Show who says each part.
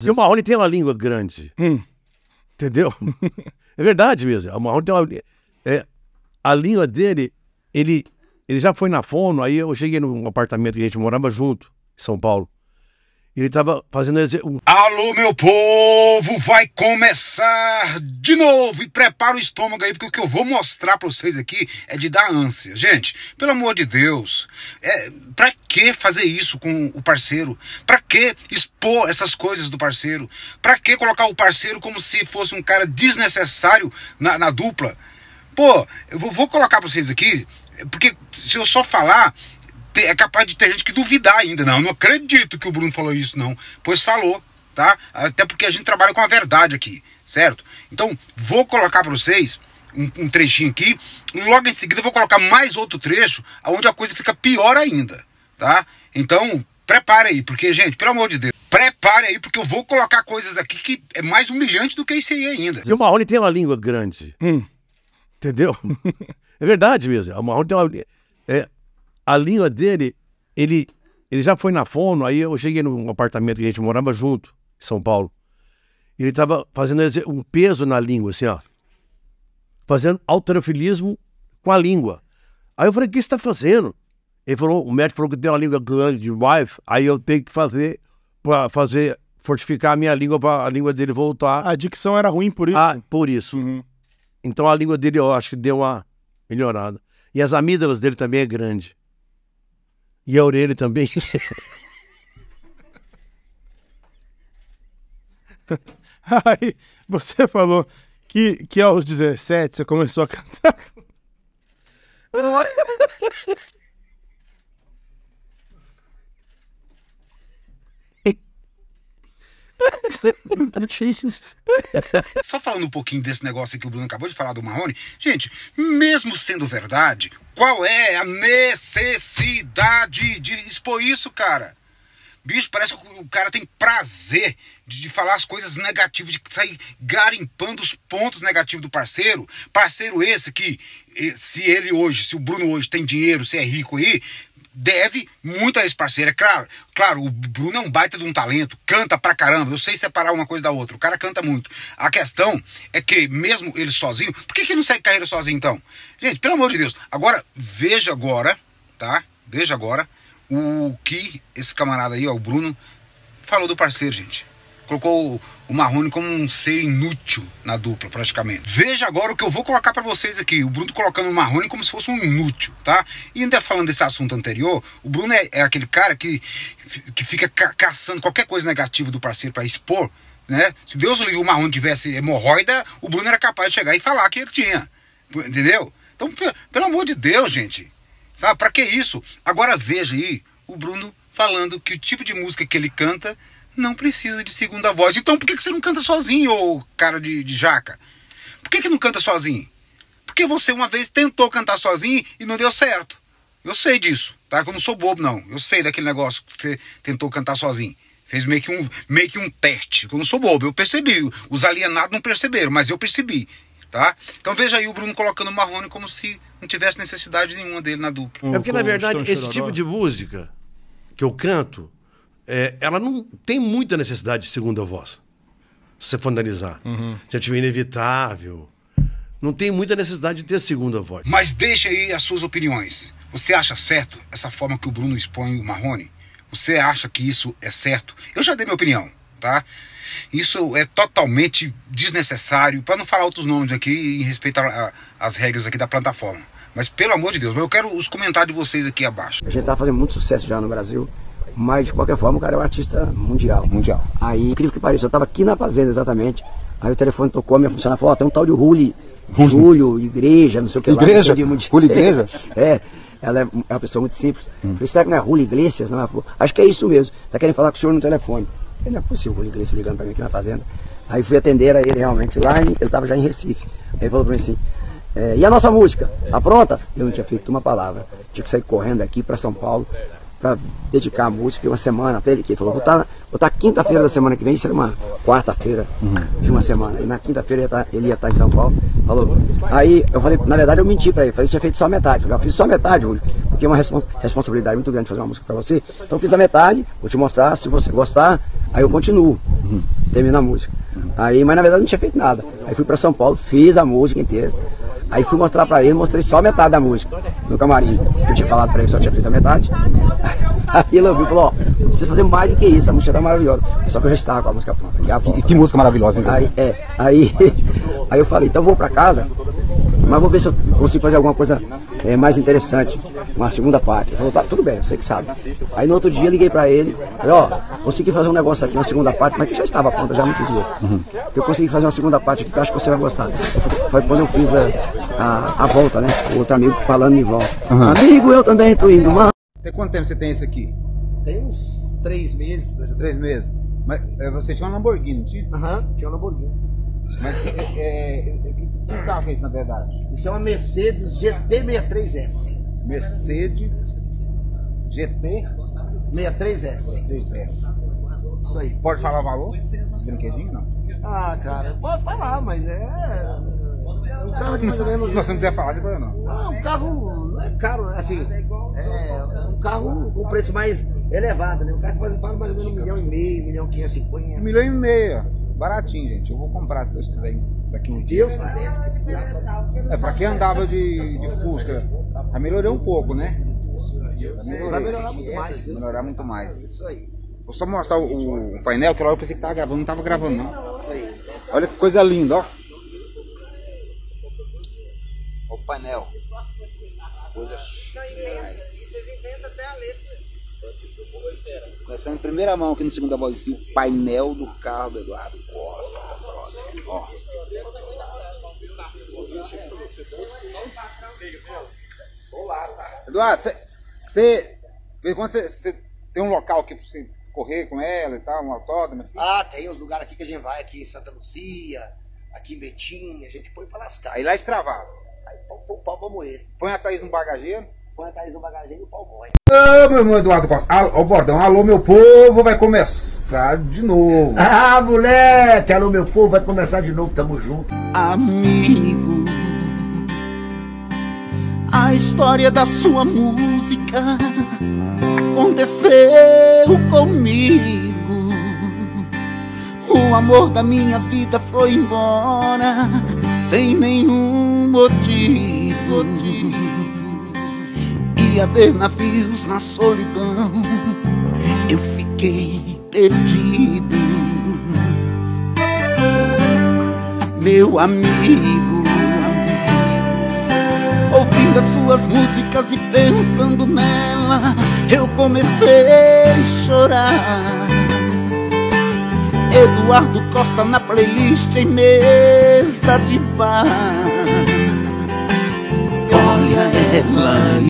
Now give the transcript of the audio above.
Speaker 1: E o Marrone tem uma língua grande.
Speaker 2: Hum.
Speaker 1: Entendeu? é verdade mesmo. O Marrone tem uma. É, a língua dele, ele, ele já foi na fono, aí eu cheguei num apartamento que a gente morava junto, em São Paulo. Ele tava fazendo um
Speaker 3: Alô, meu povo, vai começar de novo e prepara o estômago aí, porque o que eu vou mostrar pra vocês aqui é de dar ânsia. Gente, pelo amor de Deus, é, pra que fazer isso com o parceiro? Pra que expor essas coisas do parceiro? Pra que colocar o parceiro como se fosse um cara desnecessário na, na dupla? Pô, eu vou, vou colocar pra vocês aqui, porque se eu só falar, é capaz de ter gente que duvidar ainda. Não, eu não acredito que o Bruno falou isso, não. Pois falou, tá? Até porque a gente trabalha com a verdade aqui, certo? Então, vou colocar pra vocês um, um trechinho aqui. Logo em seguida, eu vou colocar mais outro trecho, onde a coisa fica pior ainda, tá? Então, prepare aí, porque, gente, pelo amor de Deus, prepare aí, porque eu vou colocar coisas aqui que é mais humilhante do que isso aí ainda.
Speaker 1: E o Marrone tem uma língua grande.
Speaker 2: Hum.
Speaker 1: Entendeu? é verdade mesmo. O Marrone tem uma. É, a língua dele, ele, ele já foi na fono, aí eu cheguei num apartamento que a gente morava junto, em São Paulo. Ele tava fazendo um peso na língua, assim, ó. Fazendo alterofilismo com a língua. Aí eu falei, o que você está fazendo? Ele falou, o médico falou que tem uma língua grande demais, aí eu tenho que fazer, para fazer, fortificar a minha língua, para a língua dele voltar.
Speaker 2: A dicção era ruim por isso.
Speaker 1: Ah, por isso.
Speaker 2: Uhum.
Speaker 1: Então a língua dele eu acho que deu uma melhorada. E as amígdalas dele também é grande. E a orelha também.
Speaker 2: Aí você falou que, que aos 17 você começou a cantar.
Speaker 3: Só falando um pouquinho desse negócio que o Bruno acabou de falar do Marrone, gente, mesmo sendo verdade, qual é a necessidade de expor isso, cara? Bicho, parece que o cara tem prazer de, de falar as coisas negativas, de sair garimpando os pontos negativos do parceiro. Parceiro esse que, eh, se ele hoje, se o Bruno hoje tem dinheiro, se é rico aí, deve muito a esse parceiro. É claro, claro, o Bruno é um baita de um talento, canta pra caramba. Eu sei separar uma coisa da outra. O cara canta muito. A questão é que, mesmo ele sozinho, por que, que ele não segue carreira sozinho então? Gente, pelo amor de Deus. Agora, veja agora, tá? Veja agora o que esse camarada aí, ó, o Bruno, falou do parceiro, gente. Colocou o- Marrone como um ser inútil na dupla, praticamente. Veja agora o que eu vou colocar pra vocês aqui. O Bruno colocando o Marrone como se fosse um inútil, tá? E ainda falando desse assunto anterior, o Bruno é, é aquele cara que, que fica ca- caçando qualquer coisa negativa do parceiro pra expor, né? Se Deus o livre o Marrone tivesse hemorroida, o Bruno era capaz de chegar e falar que ele tinha. Entendeu? Então, pe- pelo amor de Deus, gente. Sabe, pra que isso? Agora veja aí o Bruno falando que o tipo de música que ele canta não precisa de segunda voz. Então por que, que você não canta sozinho, ô cara de, de jaca? Por que, que não canta sozinho? Porque você uma vez tentou cantar sozinho e não deu certo. Eu sei disso, tá? Que eu não sou bobo, não. Eu sei daquele negócio que você tentou cantar sozinho. Fez meio que um, meio que um teste. Eu não sou bobo, eu percebi. Os alienados não perceberam, mas eu percebi. Tá? Então veja aí o Bruno colocando o Marrone como se não tivesse necessidade nenhuma dele na dupla.
Speaker 1: É porque, na verdade, esse tipo de música que eu canto, é, ela não tem muita necessidade de segunda voz. Se você for analisar. Já tive inevitável. Não tem muita necessidade de ter segunda voz.
Speaker 3: Mas deixa aí as suas opiniões. Você acha certo essa forma que o Bruno expõe o Marrone? Você acha que isso é certo? Eu já dei minha opinião, tá? Isso é totalmente desnecessário, para não falar outros nomes aqui em respeito às regras aqui da plataforma. Mas pelo amor de Deus, eu quero os comentários de vocês aqui abaixo.
Speaker 4: A gente tá fazendo muito sucesso já no Brasil, mas de qualquer forma o cara é um artista mundial.
Speaker 5: Mundial.
Speaker 4: Aí, incrível que pareça, eu tava aqui na fazenda exatamente. Aí o telefone tocou, a minha funcionária falou, ó, tem um tal de Ruli, Júlio, igreja, não sei o que lá.
Speaker 5: Igreja?
Speaker 4: entendi muito.
Speaker 5: Ruli Igreja?
Speaker 4: É, ela é é uma pessoa muito simples. Falei, será que não é Ruli Iglesias? Não, ela falou, acho que é isso mesmo. Tá querendo falar com o senhor no telefone. Falei, não é possível, o Ruli Iglesias ligando pra mim aqui na fazenda. Aí fui atender a ele realmente lá, ele tava já em Recife. Aí ele falou pra mim assim, é, e a nossa música? Tá pronta? Eu não tinha feito uma palavra. Tinha que sair correndo aqui para São Paulo para dedicar a música uma semana até ele que falou, vou estar vou estar quinta-feira da semana que vem, isso era uma quarta-feira de uma semana. E na quinta-feira ele estar- ele ia estar em São Paulo. Falou. Aí eu falei, na verdade eu menti para ele, falei que tinha feito só metade. Falei, eu fiz só metade, Júlio, porque é uma respons- responsabilidade muito grande fazer uma música para você. Então fiz a metade, vou te mostrar, se você gostar, aí eu continuo. Termina a música. Aí, mas na verdade não tinha feito nada. Aí fui pra São Paulo, fiz a música inteira. Aí fui mostrar pra ele, mostrei só metade da música no camarim. Eu tinha falado pra ele que só tinha feito a metade. Aí ele ouviu e falou, ó, não precisa fazer mais do que isso, a música tá maravilhosa. Só que eu já estava com a música pronta.
Speaker 3: E que música maravilhosa, hein?
Speaker 4: Aí, é, aí, aí eu falei, então eu vou pra casa, mas vou ver se eu consigo fazer alguma coisa é, mais interessante, uma segunda parte. Ele falou, tá, tudo bem, você que sabe. Aí no outro dia eu liguei pra ele, falei, ó, consegui fazer um negócio aqui, uma segunda parte, mas que já estava pronta já há muitos dias. Eu consegui fazer uma segunda parte aqui que eu acho que você vai gostar. Foi quando eu fiz a, a, a volta, né? O outro amigo falando em volta. Amigo, eu também tô indo, mano.
Speaker 3: Tem quanto tempo você tem isso aqui?
Speaker 6: Tem uns três meses, dois
Speaker 3: Três meses. Mas é, você tinha uma Lamborghini, não tinha?
Speaker 6: Aham, tinha um Lamborghini.
Speaker 3: Mas é, é, é, que carro é esse, na verdade?
Speaker 6: Isso é uma Mercedes GT63S.
Speaker 3: Mercedes GT
Speaker 6: 63S.
Speaker 3: 3S.
Speaker 6: Isso aí.
Speaker 3: Pode falar o valor? Esse brinquedinho, não?
Speaker 6: Ah, cara, pode falar, mas é. Um carro de mais ou menos.
Speaker 3: Se você não quiser falar, não tem não.
Speaker 6: Ah, um carro não é caro, assim. É um carro com preço mais elevado, né? Um carro que faz- paga mais ou menos um milhão e meio, um milhão e quinhentos e
Speaker 3: Um
Speaker 6: cinquenta.
Speaker 3: milhão e meio. Baratinho, gente. Eu vou comprar se Deus quiser daqui uns dias.
Speaker 6: Se Deus.
Speaker 3: É, pra quem andava de, de Fusca, já melhorou um pouco, né? Melhorei.
Speaker 6: Vai melhorar muito mais,
Speaker 3: Vai melhorar muito mais.
Speaker 6: Isso aí.
Speaker 3: Vou só mostrar o, o painel, que lá eu pensei que tava gravando, não tava gravando não.
Speaker 6: Isso aí.
Speaker 3: Olha que coisa linda, ó. Painel. Coisa Começando em primeira mão aqui no segunda voz, assim, o painel do carro do Eduardo Costa, brother. Ó. Eduardo, você. Quando você, você tem um local aqui pra você correr com ela e tal, um autódromo assim?
Speaker 6: Ah, tem uns lugares aqui que a gente vai, aqui em Santa Lucia, aqui em Betim, a gente põe pra lascar.
Speaker 3: Aí lá extravasa.
Speaker 6: Aí o pau pra moer.
Speaker 3: Põe a Thaís no bagageiro.
Speaker 6: Põe a Thaís no bagageiro e o pau morre.
Speaker 3: Ô, meu irmão Eduardo Costa. Alô, bordão, alô, meu povo, vai começar de novo.
Speaker 6: Ah, moleque! Alô, meu povo, vai começar de novo, tamo junto.
Speaker 7: amigo. A história da sua música aconteceu comigo. O amor da minha vida foi embora sem nenhum motivo. Ia ver navios na solidão, eu fiquei perdido meu amigo. Ouvindo as suas músicas e pensando nela, eu comecei a chorar. Eduardo Costa na playlist em mesa de bar. Olha ela